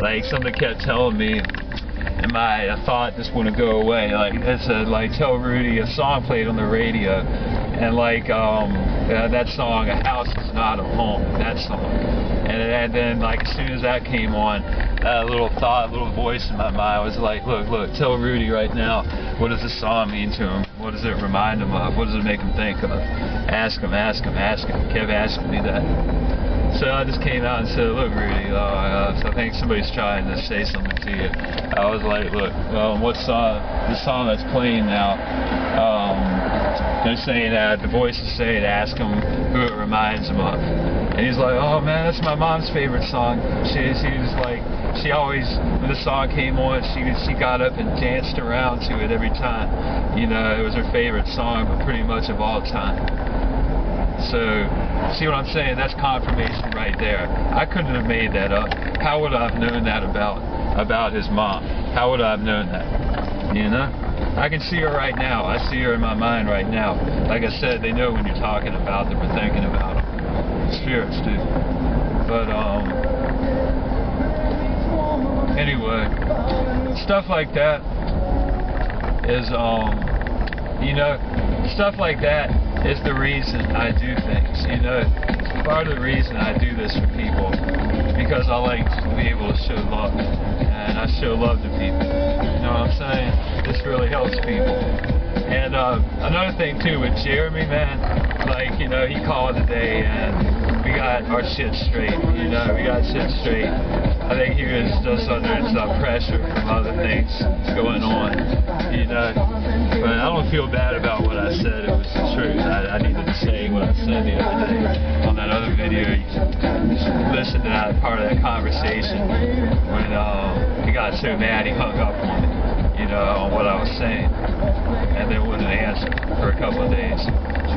Like something kept telling me, and my thought just wouldn't go away. Like it said, like tell Rudy a song played on the radio, and like um uh, that song, a house is not a home. That song, and, and then like as soon as that came on, that little thought, little voice in my mind was like, look, look, tell Rudy right now, what does this song mean to him? What does it remind him of? What does it make him think of? Ask him, ask him, ask him. Kept asking me that. So I just came out and said, look, Rudy, uh, uh, I think somebody's trying to say something to you. I was like, look, um, what song, the song that's playing now, um, they're saying that, the voice is saying, ask him who it reminds him of. And he's like, oh man, that's my mom's favorite song. She, she was like, she always, when the song came on, she, she got up and danced around to it every time. You know, it was her favorite song, but pretty much of all time. So, see what I'm saying? That's confirmation right there. I couldn't have made that up. How would I have known that about about his mom? How would I have known that? You know? I can see her right now. I see her in my mind right now. Like I said, they know when you're talking about them or thinking about them. Spirits do. But, um, anyway, stuff like that is, um, you know, stuff like that is the reason I do things. You know, part of the reason I do this for people because I like to be able to show love, and I show love to people. You know what I'm saying? This really helps people. And uh, another thing too with Jeremy, man, like you know, he called today and we got our shit straight. You know, we got shit straight. I think he was just under some pressure from other things going on. You know, but I don't feel bad about what I said. It was the truth. I, I needed to say what I said the other day on that other video. You listen to that part of that conversation when uh, he got so mad he hung up on me. You know, on what I was saying, and then wouldn't answer for a couple of days.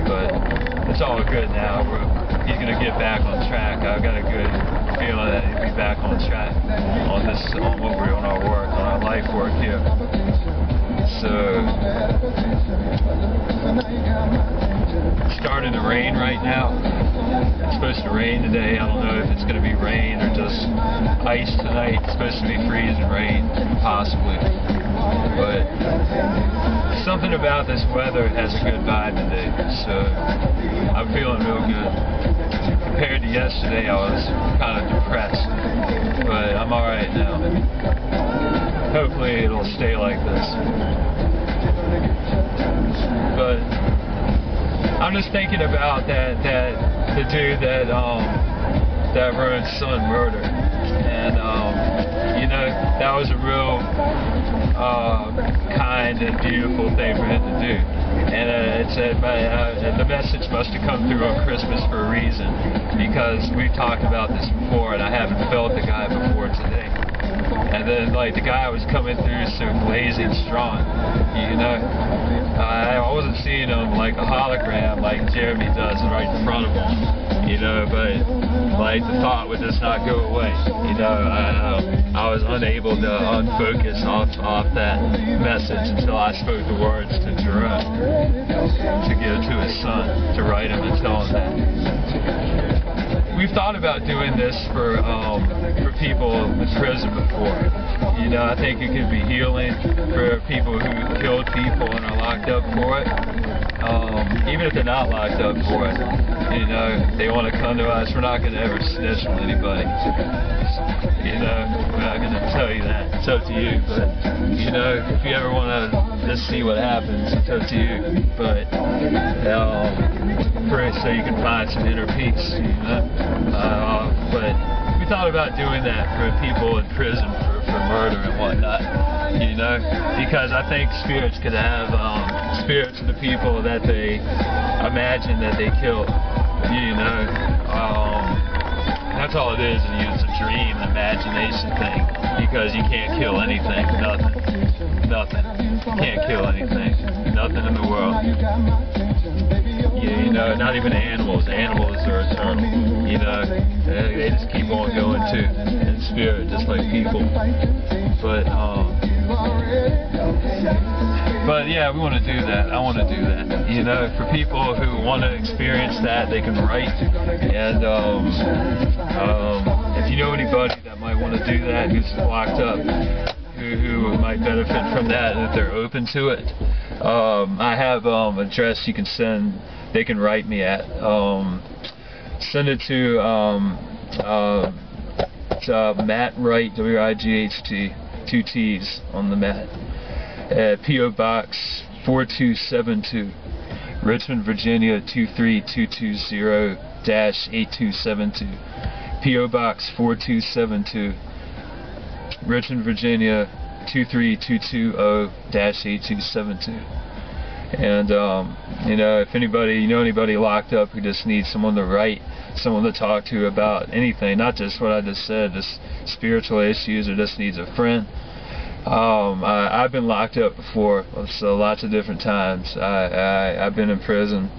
But it's all good now. We're, he's gonna get back on track. I've got a good feeling that he'll be back on track on this, on what we're on our work, on our life work here. So starting to rain right now. It's supposed to rain today. I don't know if it's to be rain or just ice tonight. It's supposed to be freezing rain, possibly. But something about this weather has a good vibe today. So I'm feeling real good. Compared to yesterday, I was kind of depressed. But I'm alright now. Hopefully it'll stay like this. But I'm just thinking about that that the dude that um that Vern's son murdered, and um you know that was a real uh, kind and beautiful thing for him to do. And uh, it said, uh, the message must have come through on Christmas for a reason, because we've talked about this before, and I haven't felt the guy before today. And then, like, the guy was coming through so blazing strong, you know. I wasn't seeing him like a hologram like Jeremy does right in front of him, you know, but, like, the thought would just not go away, you know. I, uh, I was unable to unfocus off, off that message until I spoke the words to Jerome to give to his son, to write him and tell him that we've thought about doing this for um, for people in prison before. You know, I think it could be healing for people who killed people locked up for it. Um, even if they're not locked up for it, you know, they want to come to us. We're not going to ever snitch on anybody. You know, we're not going to tell you that. It's up to you. But you know, if you ever want to just see what happens, it's up to you. But um, pray so you can find some inner peace. You know. Uh, but thought about doing that for people in prison for, for murder and whatnot, you know, because I think spirits could have um, spirits of the people that they imagine that they killed, you know. Um, that's all it is, and it's a dream, imagination thing, because you can't kill anything, nothing, nothing. Can't kill anything, nothing in the world you know, not even animals. Animals are like people. But um, but yeah, we want to do that. I want to do that. You know, for people who want to experience that, they can write. And um, um, if you know anybody that might want to do that, who's locked up, who, who might benefit from that, if they're open to it. Um, I have um, address you can send, they can write me at. Um, send it to, um, uh, to uh, Matt Wright, W-I-G-H-T, two T's on the Matt, at P.O. Box 4272. Richmond, Virginia 23220-8272. P.O. Box 4272. Richmond, Virginia 23220-8272. And um, you know, if anybody, you know anybody locked up who just needs someone to write, someone to talk to about anything, not just what I just said, just spiritual issues, or just needs a friend. Um, I, I've been locked up before, so lots of different times. I, I I've been in prison,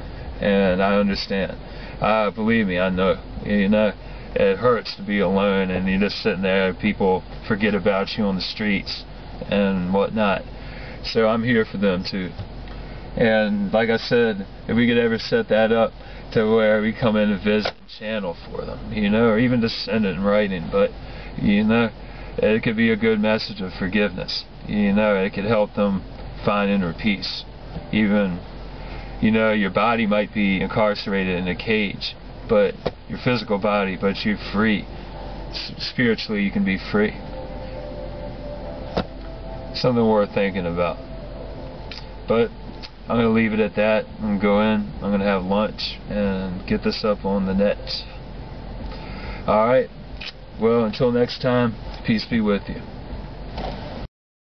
and I understand. Uh, believe me, I know. You know, it hurts to be alone, and you're just sitting there. People forget about you on the streets and whatnot. So I'm here for them too. And like I said, if we could ever set that up to where we come in and visit and channel for them, you know, or even just send it in writing, but you know, it could be a good message of forgiveness. You know, it could help them find inner peace. Even, you know, your body might be incarcerated in a cage, but your physical body, but you're free. Spiritually, you can be free. Something worth thinking about. But I'm going to leave it at that. To go in, I'm going to have lunch, and get this up on the net. Alright. Well, until next time, peace be with you.